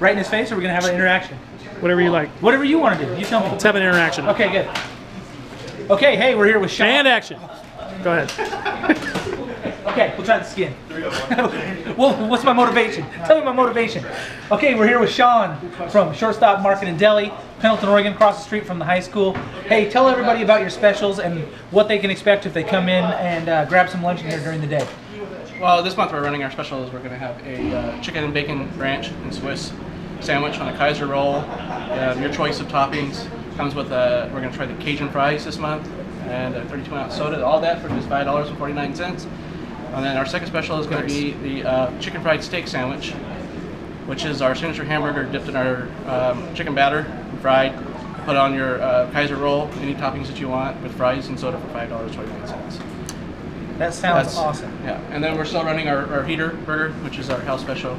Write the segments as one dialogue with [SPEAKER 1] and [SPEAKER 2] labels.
[SPEAKER 1] right in his face, or we're gonna have an interaction?
[SPEAKER 2] Whatever you like.
[SPEAKER 1] Whatever you want to do. You tell me.
[SPEAKER 2] Let's have an interaction.
[SPEAKER 1] Okay, good. Okay, hey, we're here with Shaun.
[SPEAKER 2] And action. Go ahead.
[SPEAKER 1] Okay, we'll try the skin. well, what's my motivation? Tell me my motivation. Okay, we're here with Shaun from Short Stop Market in Deli, Pendleton, Oregon, across the street from the high school. Hey, tell everybody about your specials and what they can expect if they come in and uh, grab some lunch in here during the day.
[SPEAKER 3] Well, this month we're running our specials. We're going to have a uh, chicken and bacon ranch and Swiss sandwich on a Kaiser roll. Um, your choice of toppings comes with a. We're going to try the Cajun fries this month and a 32 ounce soda. All that for just five dollars and 49 cents. And then our second special is going to be the uh, chicken fried steak sandwich, which is our signature hamburger dipped in our um, chicken batter and fried. Put on your uh, Kaiser roll, any toppings that you want, with fries and soda for five dollars 29 cents.
[SPEAKER 1] That sounds
[SPEAKER 3] That's
[SPEAKER 1] awesome.
[SPEAKER 3] Yeah, and then we're still running our, our heater burger, which is our house special,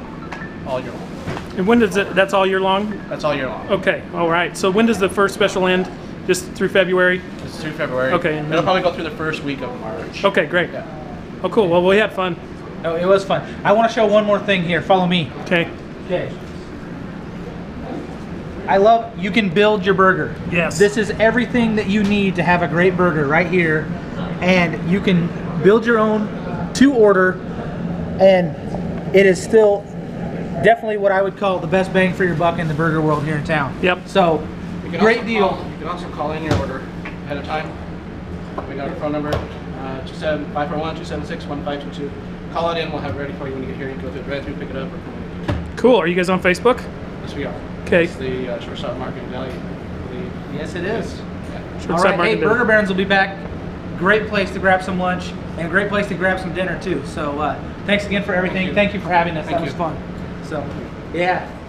[SPEAKER 3] all year long.
[SPEAKER 2] And when does it? That's all year long.
[SPEAKER 3] That's all year long.
[SPEAKER 2] Okay. All right. So when does the first special end? Just through February.
[SPEAKER 3] It's through February.
[SPEAKER 2] Okay, and
[SPEAKER 3] It'll
[SPEAKER 2] then-
[SPEAKER 3] probably go through the first week of March.
[SPEAKER 2] Okay. Great.
[SPEAKER 3] Yeah.
[SPEAKER 2] Oh, cool. Well, we had fun.
[SPEAKER 1] Oh, it was fun. I want to show one more thing here. Follow me.
[SPEAKER 2] Okay.
[SPEAKER 1] Okay. I love you can build your burger.
[SPEAKER 2] Yes.
[SPEAKER 1] This is everything that you need to have a great burger right here. And you can build your own to order and it is still definitely what I would call the best bang for your buck in the burger world here in town.
[SPEAKER 2] Yep.
[SPEAKER 1] So, great deal.
[SPEAKER 3] Call, you can also call in your order ahead of time. We got our phone number, uh, 271-276-1522. Call it in, we'll have it ready for you when you get here. You can go through the drive-through, pick it up, or come in.
[SPEAKER 2] Cool. Are you guys on Facebook?
[SPEAKER 3] Yes, we are.
[SPEAKER 2] Okay.
[SPEAKER 3] It's the uh, Short Stop Market in Deli.
[SPEAKER 1] Yes, it is.
[SPEAKER 3] Yeah.
[SPEAKER 1] All
[SPEAKER 2] Shortstop
[SPEAKER 1] right, hey,
[SPEAKER 2] Market Day.
[SPEAKER 1] Burger Barons will be back. Great place to grab some lunch and a great place to grab some dinner too. So uh, thanks again for everything.
[SPEAKER 3] you.
[SPEAKER 1] Thank you for having us.
[SPEAKER 3] Thank
[SPEAKER 1] that was
[SPEAKER 3] you.
[SPEAKER 1] fun. So yeah,